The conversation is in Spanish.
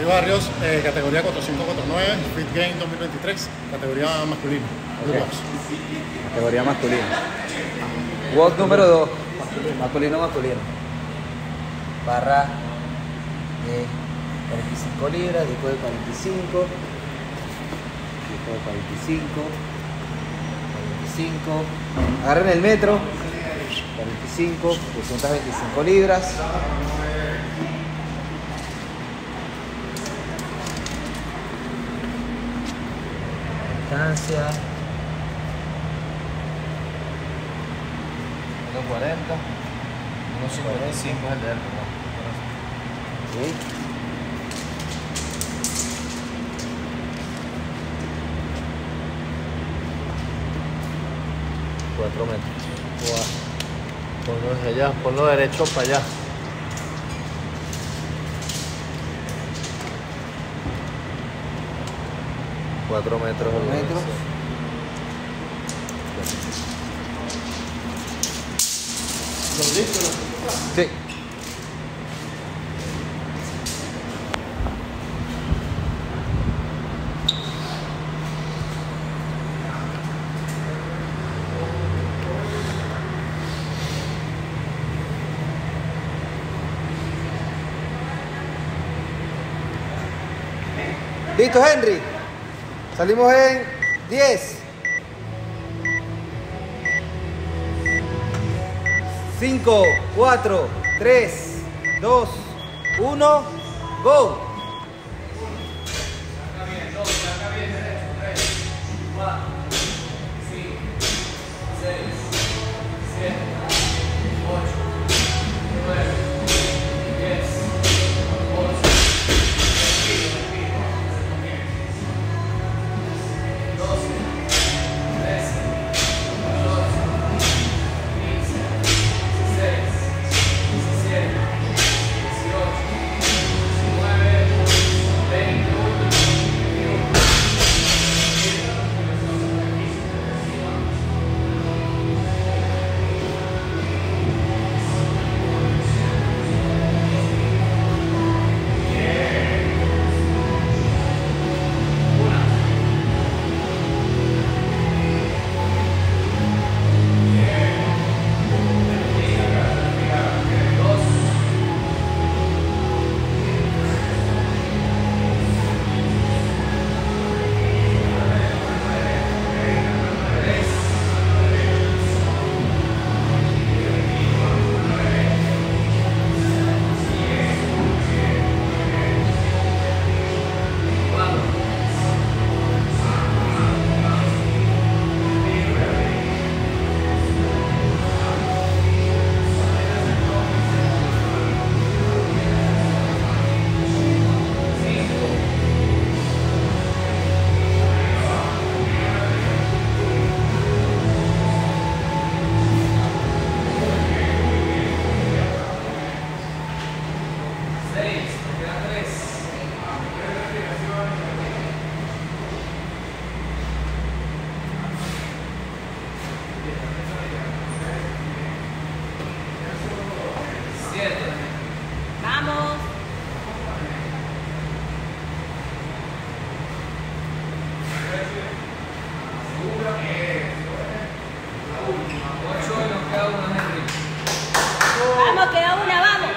Luis Barrios, eh, categoría 4549, Fit Game 2023, categoría masculina. Categoría masculina. WOD número 2. Masculino, masculino. Barra de 45 libras, disco de 45. Disco de 45. 45. Agarren el metro. 45, 225 libras. Distancia. 1.40. 1.55 es el de él. Ok. Cuatro metros. Guau. Ponlo hacia allá, ponlo derecho para allá. Cuatro metros. el metros. Sí. ¿Listo, Henry? Salimos en 10. 5, 4, 3, 2, 1, go. Vamos, queda una, vamos.